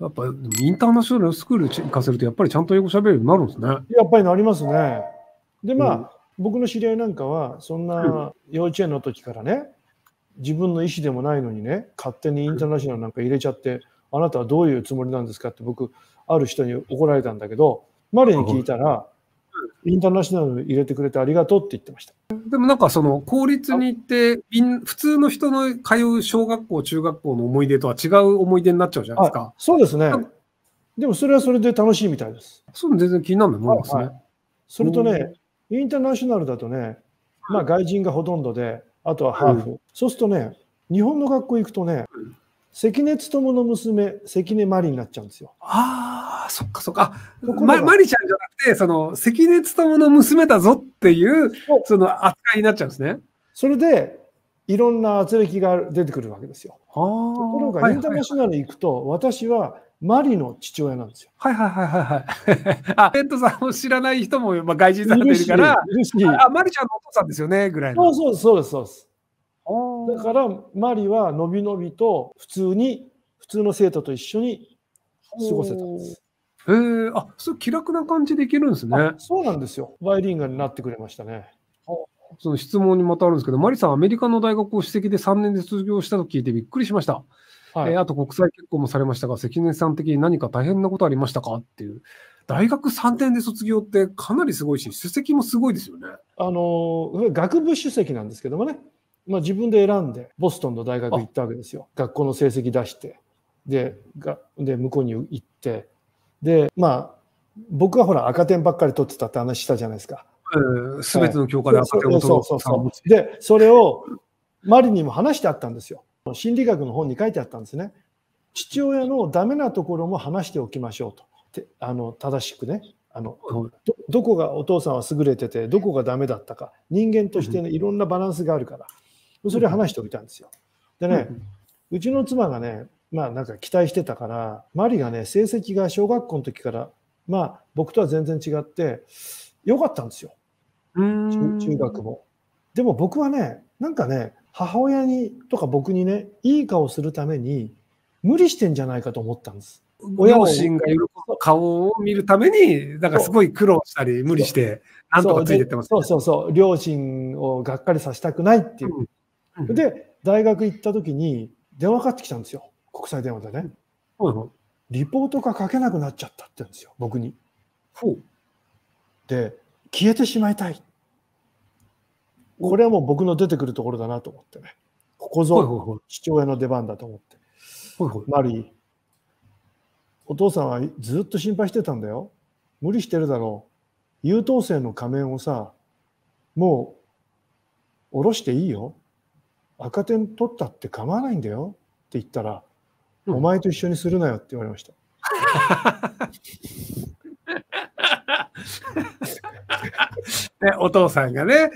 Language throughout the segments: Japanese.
やっぱインターナショナルスクール行かせると、やっぱりちゃんと英語喋るようになるんですね。やっぱりなりますね。で、まあ、うん、僕の知り合いなんかは、そんな幼稚園の時からね、自分の意思でもないのにね、勝手にインターナショナルなんか入れちゃって、あなたはどういうつもりなんですかって僕、ある人に怒られたんだけど、マリに聞いたら、インターナショナル入れてくれてありがとうって言ってました。でもなんかその公立に行って、普通の人の通う小学校、中学校の思い出とは違う思い出になっちゃうじゃないですか。そうですね。でもそれはそれで楽しいみたいです。そう全然気になるのですね、はいはい。それとね、インターナショナルだとね、まあ外人がほとんどで、あとはハーフ。うん、そうするとね、日本の学校行くとね、関根勤の娘、関根マリになっちゃうんですよ。ああ、そっかそっか。ま、マリちゃんじゃなくて、その、関根勤の娘だぞっていう、その扱いになっちゃうんですね。それで、いろんな圧力が出てくるわけですよ。ところが、インターナショナルに行くと、私はマリの父親なんですよ。はいはいはいはいはい。あ、ペットさんを知らない人も、まあ、外人さんでいるから、あ、マリちゃんのお父さんですよね、ぐらいの。そうそうそうです、そうです。だからマリはのびのびと普通に普通の生徒と一緒に過ごせたんです。へえあそう気楽な感じでいけるんですね。そうなんですよ。バイリンガルになってくれましたね。その質問にまたあるんですけど、マリさん、アメリカの大学を首席で3年で卒業したと聞いてびっくりしました。はい、えー、あと国際結婚もされましたが、関根さん的に何か大変なことありましたかっていう。大学3年で卒業ってかなりすごいし、首席もすごいですよね。あの学部首席なんですけどもね、まあ、自分で選んでボストンの大学行ったわけですよ。学校の成績出して。で、がで向こうに行って。で、まあ、僕はほら赤点ばっかり取ってたって話したじゃないですか。すべ、ての教科で赤点を取る。そうそうそうで、それをマリにも話してあったんですよ。心理学の本に書いてあったんですね。父親のダメなところも話しておきましょうと。あの正しくね。あのどどこがお父さんは優れててどこがダメだったか人間としてねいろんなバランスがあるからそれ話しておいたんですよ。でね、うちの妻がね、まあなんか期待してたから、マリがね、成績が小学校の時から、まあ僕とは全然違って、良かったんですよ。中中学も。でも僕はね、なんかね、母親にとか僕にね、いい顔するために無理してんじゃないかと思ったんです。両親が喜ぶ顔を見るために、なんかすごい苦労したり、無理して、なんとかついてってます、ね、そうそうそう、両親をがっかりさせたくないっていう、で、大学行った時に電話かかってきたんですよ。国際電話でね。リポートが書けなくなっちゃったって言うんですよ、僕に。で、消えてしまいたい。これはもう僕の出てくるところだなと思ってね。ここぞ父親の出番だと思って。マリー、お父さんはずっと心配してたんだよ。無理してるだろう。優等生の仮面をさ、もう下ろしていいよ。赤点取ったって構わないんだよって言ったら、うん、お前と一緒にするなよって言われました。ね、お父さんがね、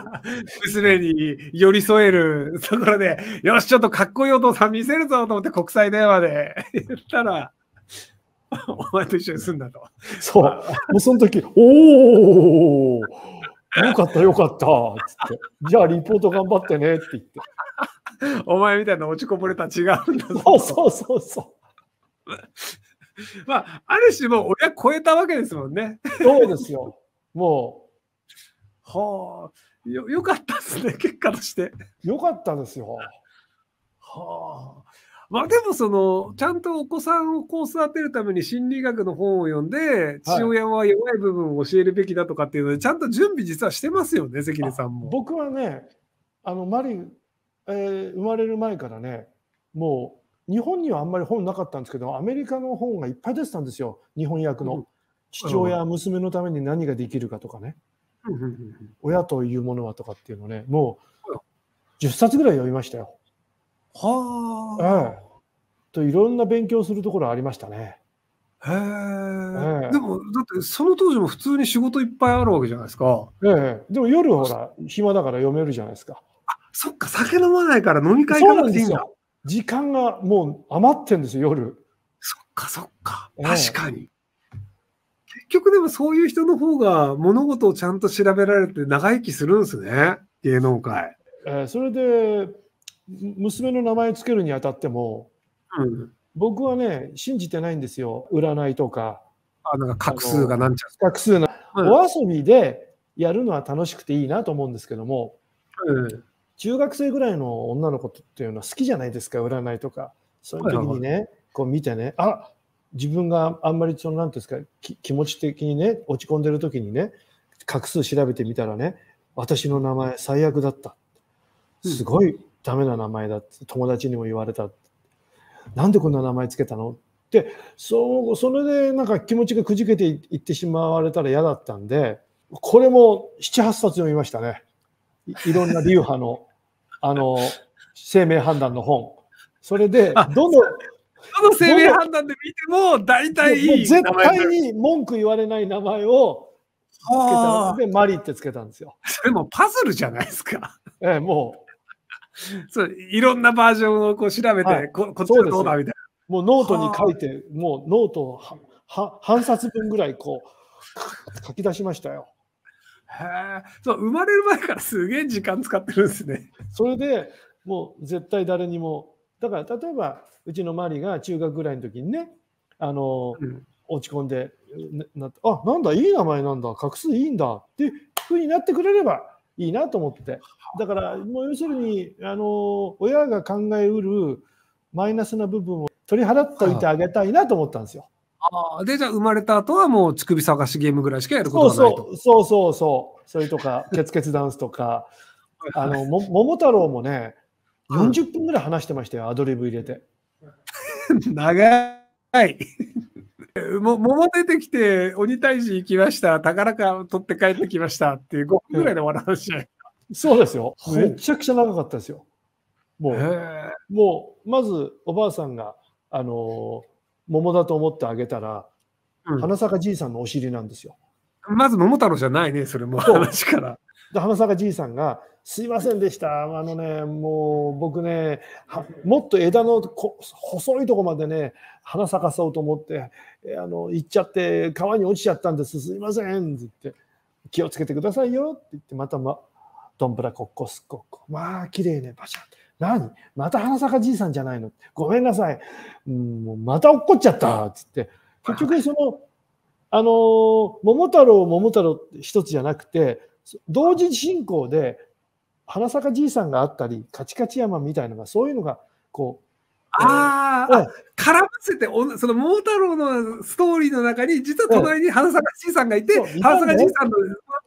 娘に寄り添えるところで、よし、ちょっとかっこいいお父さん見せるぞと思って国際電話で 言ったら、お前と一緒に住んだと。そう。もうその時、おおよかったよかったつって。じゃあリポート頑張ってねって言って。お前みたいな落ちこぼれたら違うんだぞ。そうそうそうそう。まあ、ある種もう親超えたわけですもんね。そうですよ。もう。はあ。よ、よかったですね、結果として。よかったですよ。はあ。まあでもその、ちゃんとお子さんをこう育てるために心理学の本を読んで、父親は弱い部分を教えるべきだとかっていうので、ちゃんと準備実はしてますよね、関根さんも。僕はね、あの、マリン、えー、生まれる前からね、もう、日本にはあんまり本なかったんですけど、アメリカの本がいっぱい出てたんですよ、日本訳の。父親、娘のために何ができるかとかね。親というものはとかっていうのね、もう10冊ぐらい読みましたよ。はあ、ええ。といろんな勉強するところありましたね。へえー、でも、だってその当時も普通に仕事いっぱいあるわけじゃないですか。ええでも夜ほら、暇だから読めるじゃないですか。あ、そっか、酒飲まないから飲み会行かなくていいんだ。時間がもう余ってんですよ、夜。そっか、そっか。確かに。結局でもそういう人の方が物事をちゃんと調べられて長生きするんですね、芸能界。えー、それで、娘の名前つけるにあたっても、うん、僕はね、信じてないんですよ。占いとか。あ、なんか画数がなんちゃ画数な。お遊びでやるのは楽しくていいなと思うんですけども、うん、中学生ぐらいの女の子っていうのは好きじゃないですか、占いとか。そういう時にね、こう見てね、あ自分があんまりその、なんですか、気持ち的にね、落ち込んでる時にね、画数調べてみたらね、私の名前最悪だった。すごいダメな名前だって友達にも言われた。なんでこんな名前つけたの？ってそそれでなんか気持ちがくじけていってしまわれたら嫌だったんでこれも78冊読みましたね。いろんな流派の あの生命判断の本。それでどのどの生命判断で見ても大体いい絶対に文句言われない名前をつけたのでマリってつけたんですよ。それもパズルじゃないですか。ええ、も そういろんなバージョンをこう調べて、はい、ここっちはどうだみたいな。もうノートに書いて、もうノートをは半冊分ぐらいこう 書き出しましたよ。へえ、そう生まれる前からすげえ時間使ってるんですね。それでもう絶対誰にも、だから例えばうちのマリが中学ぐらいの時にね、あの、うん、落ち込んでなあなんだいい名前なんだ画数いいんだっていうふうになってくれればいいなと思って。だからもう要するにあの親が考えうるマイナスな部分を取り払っておいてあげたいなと思ったんですよ。ああでじゃあ生まれた後はもう乳首探しゲームぐらいしかやることがないと。そうそうそうそれとかケツケツダンスとか。あのも桃太郎もね40分ぐらい話してましたよ、アドリブ入れて。長い。も桃出てきて、鬼退治行きました、宝か取って帰ってきましたっていう5分ぐらいで終わら話じゃないそうですよ。めちゃくちゃ長かったですよ。もう、もうまずおばあさんが、あの桃だと思ってあげたら、うん、花咲じいさんのお尻なんですよ。まず桃太郎じゃないね、それも話から。で花咲じいさんが、すいませんでした。あのね、もう僕ね、もっと枝の細いとこまでね、花咲かそうと思って、あの行っちゃって、川に落ちちゃったんです。すいませんって言って、気をつけてくださいよって言って、また、ま、どんぶらこっこすっこっこ。まあ、綺麗ね、バシャン。何？また花咲かじいさんじゃないの？ごめんなさい。うん、また落っこっちゃったっつって、結局その、あの、桃太郎、桃太郎って一つじゃなくて、同時進行で花咲じいさんがあったり、カチカチ山みたいなのが、そういうのが、こう、ああ、絡ませて、その桃太郎のストーリーの中に、実は隣に花咲じいさんがいて、花咲じいさんの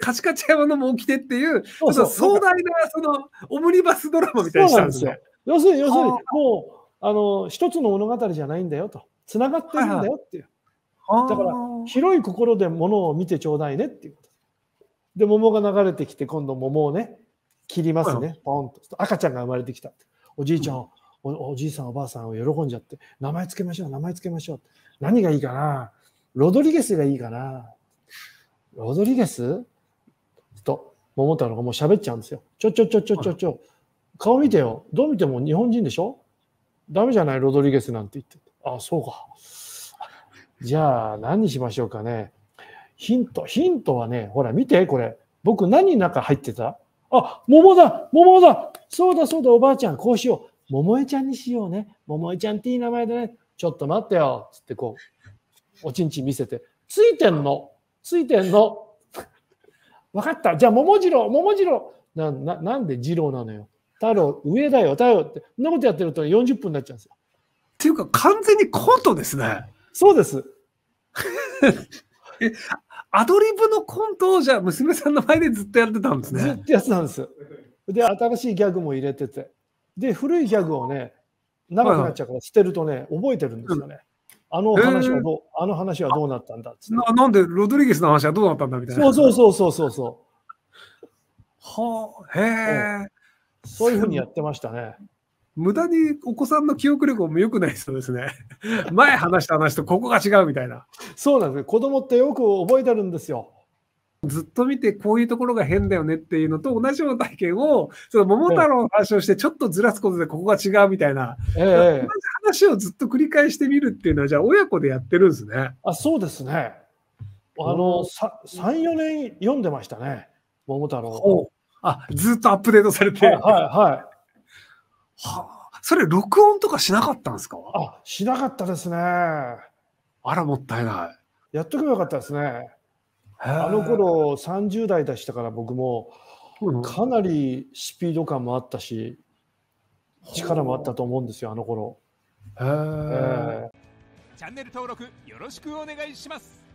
カチカチ山のも起きてっていう、そうそう壮大なそのオムニバスドラマみたいにしたんですよ。要するに、要するに、もう、あの、一つの物語じゃないんだよと。つながってるんだよっていう。はいはい、だから、広い心でものを見てちょうだいねっていうこと。で、桃が流れてきて、今度桃をね、切りますね、ポンと。赤ちゃんが生まれてきた。おじいちゃん、うん、おおじいさん、おばあさんを喜んじゃって、名前つけましょう、名前つけましょう。何がいいかな？ロドリゲスがいいかな？ロドリゲス？と、桃太郎がもう喋っちゃうんですよ。ちょちょちょちょちょちょ。顔見てよ。どう見ても日本人でしょ？ダメじゃない、ロドリゲスなんて言って。あ、そうか。じゃあ、何にしましょうかね。ヒント、ヒントはね、ほら、見て、これ。僕、何の中入ってた？あ、桃だ桃だそうだそうだ、おばあちゃん、こうしよう。桃江ちゃんにしようね。桃江ちゃんっていい名前だね。ちょっと待ってよ。つってこう、おちんちん見せて。ついてんの？ついてんの？わかった。じゃあ、桃次郎、桃次郎。な、な、なんで次郎なのよ。太郎、上だよ、太郎って。そんなことやってると40分になっちゃうんですよ。っていうか、完全にコントですね。そうです。え、アドリブのコントをじゃあ娘さんの前でずっとやってたんですね。ずっとやってたんです。で、新しいギャグも入れてて。で、古いギャグをね、長くなっちゃうから捨てるとね、覚えてるんですよね。あの話はどう、あの話はどうなったんだっななんでロドリゲスの話はどうなったんだみたいな。そうそうそうそうそう。はあ、へえ、そういうふうにやってましたね。無駄にお子さんの記憶力も良くないそうですね。前話した話とここが違うみたいな。そうなんです。子供ってよく覚えてるんですよ。ずっと見てこういうところが変だよねっていうのと同じような体験をその桃太郎の話をしてちょっとずらすことでここが違うみたいな、ええ、同じ話をずっと繰り返してみるっていうのはじゃあ親子でやってるんですね。あそうですね。あの34年読んでましたね桃太郎。あずっとアップデートされて。はい、はい、はい。はあ、それ録音とかしなかったんですか？あ、しなかったですね。あら、もったいない。やっとけばよかったですね。あの頃30代でしたから僕もかなりスピード感もあったし、力もあったと思うんですよ、あの頃。へえチャンネル登録よろしくお願いします。